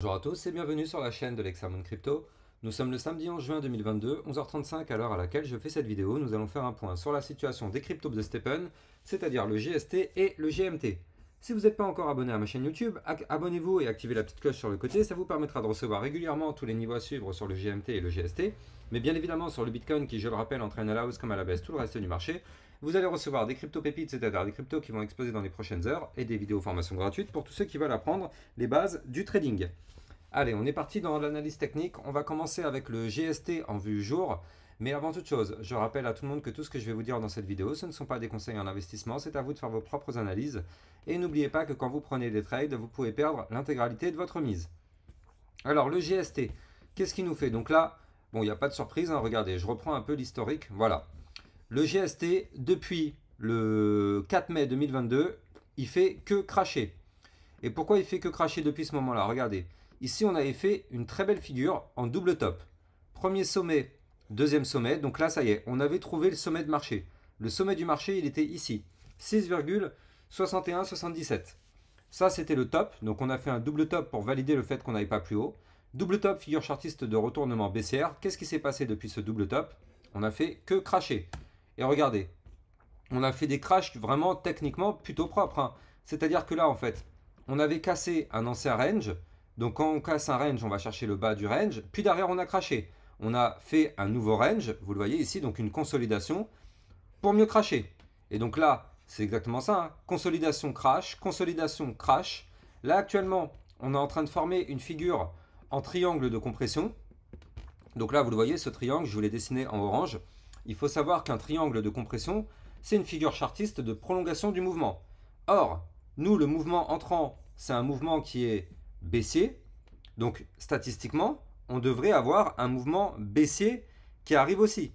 Bonjour à tous et bienvenue sur la chaîne de l'Examen Crypto. Nous sommes le samedi 11 juin 2022, 11h35 à l'heure à laquelle je fais cette vidéo. Nous allons faire un point sur la situation des cryptos de Stephen, c'est-à-dire le GST et le GMT. Si vous n'êtes pas encore abonné à ma chaîne YouTube, abonnez-vous et activez la petite cloche sur le côté, ça vous permettra de recevoir régulièrement tous les niveaux à suivre sur le GMT et le GST, mais bien évidemment sur le Bitcoin qui, je le rappelle, entraîne à la hausse comme à la baisse tout le reste du marché. Vous allez recevoir des crypto pépites, c'est-à-dire des cryptos qui vont exploser dans les prochaines heures, et des vidéos formations gratuites pour tous ceux qui veulent apprendre les bases du trading. Allez, on est parti dans l'analyse technique. On va commencer avec le GST en vue jour. Mais avant toute chose, je rappelle à tout le monde que tout ce que je vais vous dire dans cette vidéo, ce ne sont pas des conseils en investissement, c'est à vous de faire vos propres analyses. Et n'oubliez pas que quand vous prenez des trades, vous pouvez perdre l'intégralité de votre mise. Alors, le GST, qu'est-ce qu'il nous fait? Donc là, bon, il n'y a pas de surprise, hein, regardez, je reprends un peu l'historique. Voilà. Le GST, depuis le 4 mai 2022, il fait que cracher. Et pourquoi il fait que cracher depuis ce moment-là? Regardez. Ici, on avait fait une très belle figure en double top. Premier sommet, deuxième sommet. Donc là, ça y est, on avait trouvé le sommet de marché. Le sommet du marché, il était ici. 6,6177. Ça, c'était le top. Donc on a fait un double top pour valider le fait qu'on n'avait pas plus haut. Double top, figure chartiste de retournement BCR. Qu'est-ce qui s'est passé depuis ce double top? On a fait que cracher. Et regardez, on a fait des crashs vraiment techniquement plutôt propres. Hein. C'est-à-dire que là, en fait, on avait cassé un ancien range. Donc quand on casse un range, on va chercher le bas du range. Puis derrière, on a craché. On a fait un nouveau range, vous le voyez ici, donc une consolidation, pour mieux cracher. Et donc là, c'est exactement ça. Hein. Consolidation, crash, consolidation, crash. Là, actuellement, on est en train de former une figure en triangle de compression. Donc là, vous le voyez, ce triangle, je vous l'ai dessiné en orange. Il faut savoir qu'un triangle de compression, c'est une figure chartiste de prolongation du mouvement. Or, nous, le mouvement entrant, c'est un mouvement qui est baissier. Donc statistiquement, on devrait avoir un mouvement baissier qui arrive aussi.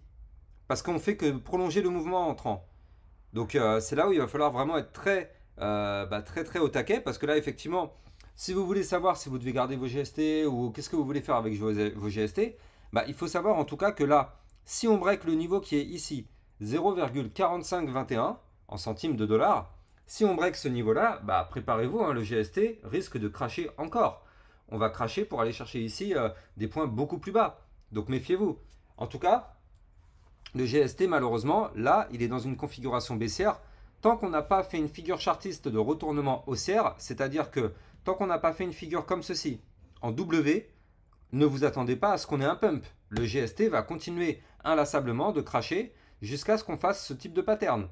Parce qu'on fait que prolonger le mouvement entrant. Donc euh, c'est là où il va falloir vraiment être très, euh, bah, très très au taquet. Parce que là, effectivement, si vous voulez savoir si vous devez garder vos GST ou qu'est-ce que vous voulez faire avec vos, GST, bah, il faut savoir en tout cas que là, si on break le niveau qui est ici, 0,4521 en centimes de dollars, si on break ce niveau-là, bah, préparez-vous, hein, le GST risque de cracher encore. On va cracher pour aller chercher ici euh, des points beaucoup plus bas. Donc méfiez-vous. En tout cas, le GST, malheureusement, là, il est dans une configuration baissière. Tant qu'on n'a pas fait une figure chartiste de retournement haussière, c'est-à-dire que tant qu'on n'a pas fait une figure comme ceci, en W, ne vous attendez pas à ce qu'on ait un pump. Le GST va continuer inlassablement de cracher jusqu'à ce qu'on fasse ce type de pattern.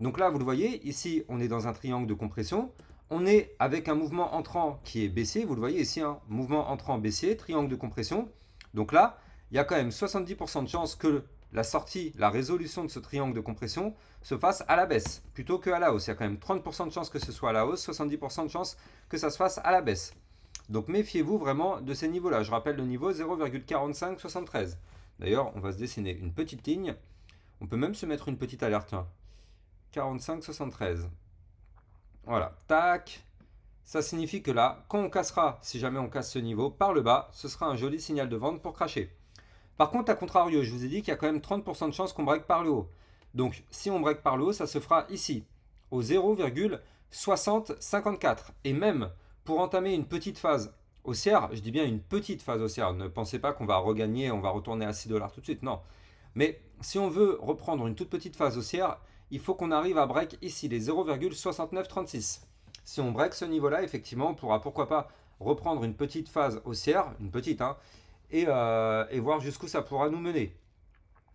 Donc là, vous le voyez, ici, on est dans un triangle de compression. On est avec un mouvement entrant qui est baissier. Vous le voyez ici, hein, mouvement entrant baissier, triangle de compression. Donc là, il y a quand même 70% de chances que la sortie, la résolution de ce triangle de compression se fasse à la baisse plutôt qu'à la hausse. Il y a quand même 30% de chances que ce soit à la hausse, 70% de chances que ça se fasse à la baisse. Donc méfiez-vous vraiment de ces niveaux-là. Je rappelle le niveau 0,4573. D'ailleurs, on va se dessiner une petite ligne. On peut même se mettre une petite alerte. 45, 73. Voilà, tac. Ça signifie que là, quand on cassera, si jamais on casse ce niveau, par le bas, ce sera un joli signal de vente pour cracher. Par contre, à contrario, je vous ai dit qu'il y a quand même 30% de chances qu'on break par le haut. Donc, si on break par le haut, ça se fera ici, au 0,6054. Et même pour entamer une petite phase haussière, je dis bien une petite phase haussière, ne pensez pas qu'on va regagner, on va retourner à 6 dollars tout de suite, non. Mais si on veut reprendre une toute petite phase haussière, il faut qu'on arrive à break ici les 0,6936. Si on break ce niveau-là, effectivement, on pourra pourquoi pas reprendre une petite phase haussière, une petite, hein, euh, et, voir jusqu'où ça pourra nous mener.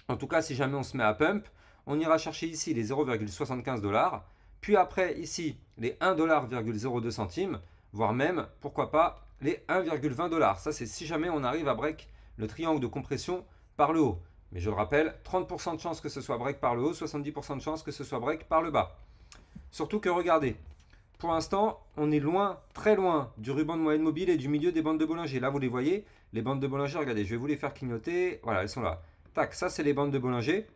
En tout cas, si jamais on se met à pump, on ira chercher ici les 0,75 dollars, puis après ici les 1,02 centimes, voire même, pourquoi pas, les 1,20 dollars. Ça, c'est si jamais on arrive à break le triangle de compression par le haut. Mais je le rappelle, 30% de chance que ce soit break par le haut, 70% de chance que ce soit break par le bas. Surtout que regardez, pour l'instant, on est loin, très loin du ruban de moyenne mobile et du milieu des bandes de Bollinger. Là, vous les voyez, les bandes de Bollinger, regardez, je vais vous les faire clignoter. Voilà, elles sont là. Tac, ça, c'est les bandes de Bollinger.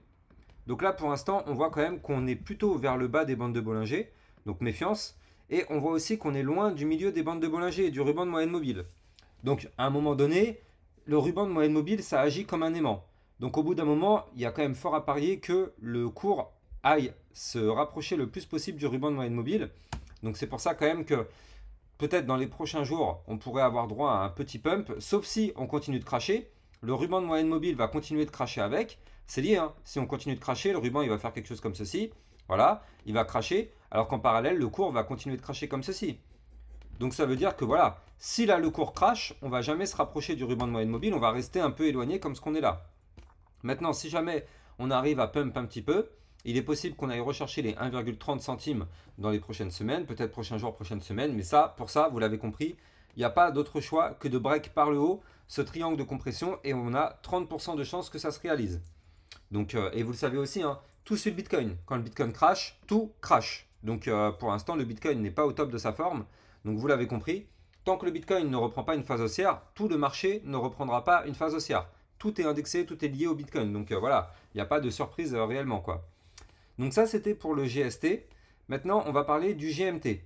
Donc là, pour l'instant, on voit quand même qu'on est plutôt vers le bas des bandes de Bollinger. Donc méfiance. Et on voit aussi qu'on est loin du milieu des bandes de Bollinger et du ruban de moyenne mobile. Donc, à un moment donné, le ruban de moyenne mobile, ça agit comme un aimant. Donc au bout d'un moment, il y a quand même fort à parier que le cours aille se rapprocher le plus possible du ruban de moyenne mobile. Donc c'est pour ça quand même que peut-être dans les prochains jours, on pourrait avoir droit à un petit pump, sauf si on continue de cracher. Le ruban de moyenne mobile va continuer de cracher avec. C'est lié, hein. si on continue de cracher, le ruban il va faire quelque chose comme ceci. Voilà, il va cracher, alors qu'en parallèle, le cours va continuer de cracher comme ceci. Donc ça veut dire que voilà, si là le cours crache, on va jamais se rapprocher du ruban de moyenne mobile, on va rester un peu éloigné comme ce qu'on est là. Maintenant, si jamais on arrive à pump un petit peu, il est possible qu'on aille rechercher les 1,30 centimes dans les prochaines semaines, peut-être prochains jours, prochaines semaines, mais ça, pour ça, vous l'avez compris, il n'y a pas d'autre choix que de break par le haut ce triangle de compression et on a 30% de chances que ça se réalise. Donc, euh, et vous le savez aussi, hein, tout c'est le Bitcoin. Quand le Bitcoin crash, tout crash. Donc euh, pour l'instant, le Bitcoin n'est pas au top de sa forme. Donc vous l'avez compris, tant que le Bitcoin ne reprend pas une phase haussière, tout le marché ne reprendra pas une phase haussière. Tout est indexé, tout est lié au Bitcoin. Donc euh, voilà, il n'y a pas de surprise réellement quoi. Donc ça, c'était pour le GST. Maintenant, on va parler du GMT.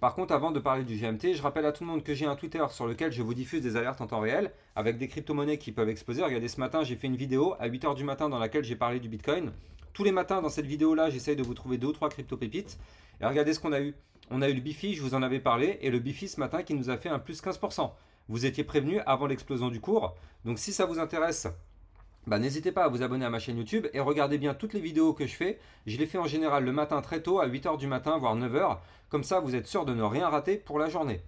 Par contre, avant de parler du GMT, je rappelle à tout le monde que j'ai un Twitter sur lequel je vous diffuse des alertes en temps réel avec des crypto-monnaies qui peuvent exploser. Regardez, ce matin, j'ai fait une vidéo à 8h du matin dans laquelle j'ai parlé du Bitcoin. Tous les matins, dans cette vidéo-là, j'essaye de vous trouver deux ou trois crypto-pépites. Et regardez ce qu'on a eu. On a eu le Bifi, je vous en avais parlé, et le Bifi ce matin qui nous a fait un plus 15%. Vous étiez prévenu avant l'explosion du cours. Donc si ça vous intéresse, bah, n'hésitez pas à vous abonner à ma chaîne YouTube et regardez bien toutes les vidéos que je fais. Je les fais en général le matin très tôt, à 8h du matin, voire 9h. Comme ça, vous êtes sûr de ne rien rater pour la journée.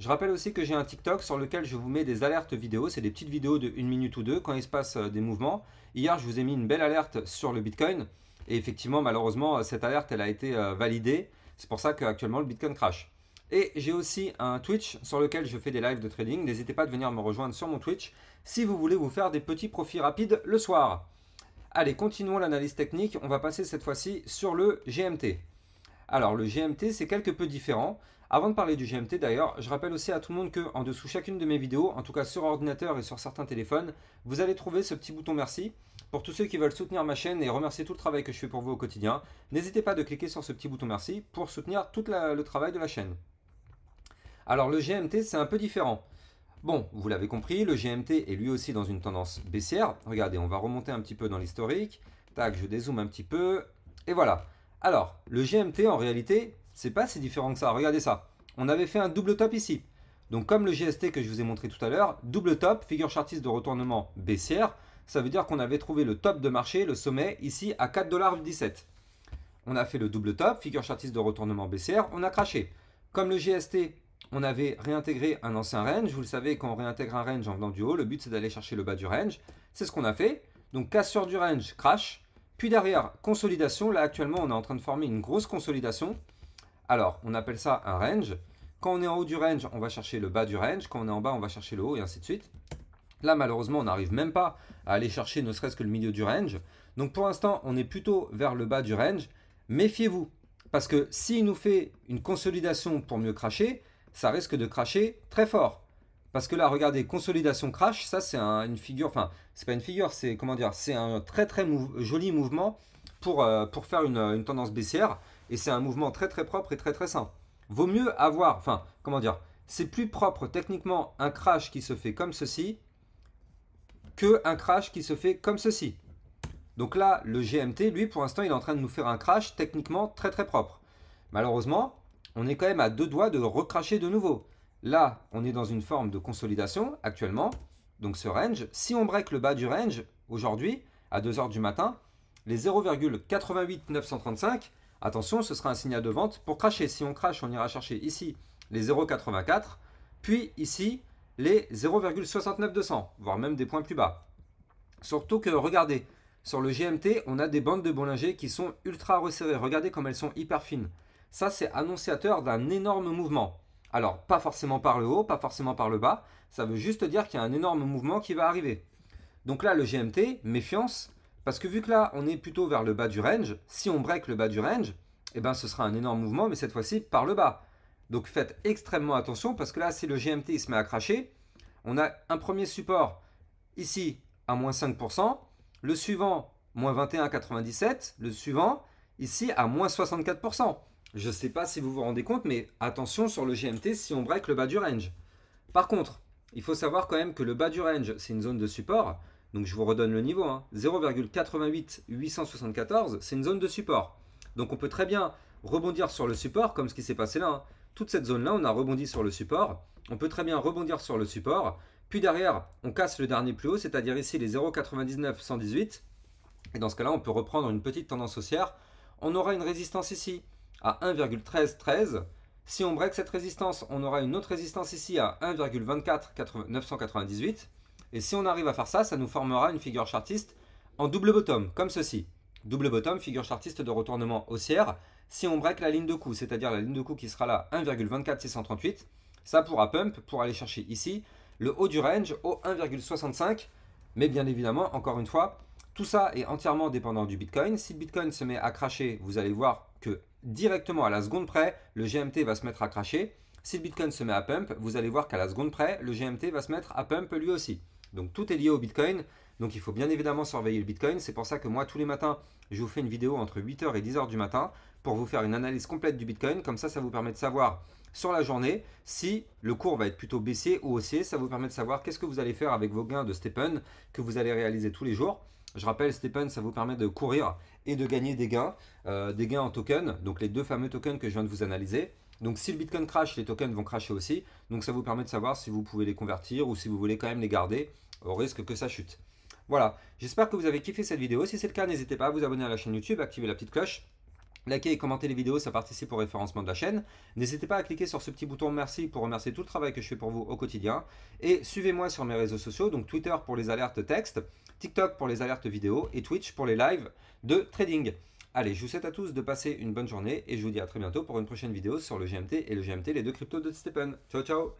Je rappelle aussi que j'ai un TikTok sur lequel je vous mets des alertes vidéo. C'est des petites vidéos de 1 minute ou deux quand il se passe euh, des mouvements. Hier, je vous ai mis une belle alerte sur le Bitcoin. Et effectivement, malheureusement, cette alerte, elle a été euh, validée. C'est pour ça qu'actuellement, le Bitcoin crash. Et j'ai aussi un Twitch sur lequel je fais des lives de trading. N'hésitez pas à venir me rejoindre sur mon Twitch si vous voulez vous faire des petits profits rapides le soir. Allez, continuons l'analyse technique. On va passer cette fois-ci sur le GMT. Alors, le GMT, c'est quelque peu différent. Avant de parler du GMT d'ailleurs, je rappelle aussi à tout le monde que en dessous chacune de mes vidéos, en tout cas sur ordinateur et sur certains téléphones, vous allez trouver ce petit bouton merci. Pour tous ceux qui veulent soutenir ma chaîne et remercier tout le travail que je fais pour vous au quotidien, n'hésitez pas de cliquer sur ce petit bouton merci pour soutenir tout le travail de la chaîne. Alors le GMT, c'est un peu différent. Bon, vous l'avez compris, le GMT est lui aussi dans une tendance baissière. Regardez, on va remonter un petit peu dans l'historique. Tac, je dézoome un petit peu. Et voilà. Alors, le GMT, en réalité, c'est pas si différent que ça. Regardez ça. On avait fait un double top ici. Donc, comme le GST que je vous ai montré tout à l'heure, double top, figure chartiste de retournement baissière. Ça veut dire qu'on avait trouvé le top de marché, le sommet, ici à 4,17$. On a fait le double top, figure chartiste de retournement baissière, on a craché. Comme le GST on avait réintégré un ancien range. Vous le savez, quand on réintègre un range en venant du haut, le but c'est d'aller chercher le bas du range. C'est ce qu'on a fait. Donc cassure du range, crash. Puis derrière, consolidation. Là actuellement, on est en train de former une grosse consolidation. Alors, on appelle ça un range. Quand on est en haut du range, on va chercher le bas du range. Quand on est en bas, on va chercher le haut et ainsi de suite. Là, malheureusement, on n'arrive même pas à aller chercher ne serait-ce que le milieu du range. Donc pour l'instant, on est plutôt vers le bas du range. Méfiez-vous, parce que s'il nous fait une consolidation pour mieux cracher, ça risque de cracher très fort. Parce que là, regardez, consolidation crash, ça c'est une figure, enfin, c'est pas une figure, c'est comment dire, c'est un très très joli mouvement pour, euh, pour faire une, tendance baissière. Et c'est un mouvement très très propre et très très sain. Vaut mieux avoir, enfin, comment dire, c'est plus propre techniquement un crash qui se fait comme ceci que un crash qui se fait comme ceci. Donc là, le GMT, lui, pour l'instant, il est en train de nous faire un crash techniquement très très propre. Malheureusement, on est quand même à deux doigts de recracher de nouveau. Là, on est dans une forme de consolidation actuellement. Donc ce range, si on break le bas du range aujourd'hui, à 2h du matin, les 0,88935, attention, ce sera un signal de vente. Pour cracher, si on crache, on ira chercher ici les 0,84, puis ici les 0,69200, voire même des points plus bas. Surtout que, regardez, sur le GMT, on a des bandes de Bollinger qui sont ultra resserrées. Regardez comme elles sont hyper fines ça c'est annonciateur d'un énorme mouvement. Alors, pas forcément par le haut, pas forcément par le bas, ça veut juste dire qu'il y a un énorme mouvement qui va arriver. Donc là, le GMT, méfiance, parce que vu que là, on est plutôt vers le bas du range, si on break le bas du range, eh ben, ce sera un énorme mouvement, mais cette fois-ci par le bas. Donc faites extrêmement attention, parce que là, si le GMT se met à cracher, on a un premier support ici à moins 5%, le suivant moins 21,97, le suivant ici à moins 64%. Je ne sais pas si vous vous rendez compte, mais attention sur le GMT si on break le bas du range. Par contre, il faut savoir quand même que le bas du range, c'est une zone de support. Donc je vous redonne le niveau. 0,88874, c'est une zone de support. Donc on peut très bien rebondir sur le support, comme ce qui s'est passé là. Hein. toute cette zone-là, on a rebondi sur le support. On peut très bien rebondir sur le support. Puis derrière, on casse le dernier plus haut, c'est-à-dire ici les 0,99, 118. Et dans ce cas-là, on peut reprendre une petite tendance haussière. On aura une résistance ici à 1,1313. Si on break cette résistance, on aura une autre résistance ici à 1,24 Et si on arrive à faire ça, ça nous formera une figure chartiste en double bottom, comme ceci. Double bottom, figure chartiste de retournement haussière. Si on break la ligne de coup, c'est-à-dire la ligne de coup qui sera là 1,24638, ça pourra pump pour aller chercher ici le haut du range au 1,65. Mais bien évidemment, encore une fois, tout ça est entièrement dépendant du Bitcoin. Si le Bitcoin se met à cracher, vous allez voir que directement à la seconde près, le GMT va se mettre à cracher. Si le Bitcoin se met à pump, vous allez voir qu'à la seconde près, le GMT va se mettre à pump lui aussi. Donc tout est lié au Bitcoin. Donc il faut bien évidemment surveiller le Bitcoin. C'est pour ça que moi, tous les matins, je vous fais une vidéo entre 8h et 10h du matin pour vous faire une analyse complète du Bitcoin. Comme ça, ça vous permet de savoir sur la journée si le cours va être plutôt baissier ou haussier. Ça vous permet de savoir qu'est-ce que vous allez faire avec vos gains de Stepen que vous allez réaliser tous les jours. Je rappelle, Stepen, ça vous permet de courir et de gagner des gains, euh, des gains en tokens, donc les deux fameux tokens que je viens de vous analyser. Donc si le Bitcoin crash, les tokens vont crasher aussi. Donc ça vous permet de savoir si vous pouvez les convertir ou si vous voulez quand même les garder au risque que ça chute. Voilà, j'espère que vous avez kiffé cette vidéo. Si c'est le cas, n'hésitez pas à vous abonner à la chaîne YouTube, activer la petite cloche. Likez et commentez les vidéos, ça participe au référencement de la chaîne. N'hésitez pas à cliquer sur ce petit bouton merci pour remercier tout le travail que je fais pour vous au quotidien. Et suivez-moi sur mes réseaux sociaux, donc Twitter pour les alertes texte, TikTok pour les alertes vidéo et Twitch pour les lives de trading. Allez, je vous souhaite à tous de passer une bonne journée et je vous dis à très bientôt pour une prochaine vidéo sur le GMT et le GMT, les deux cryptos de Stephen. Ciao, ciao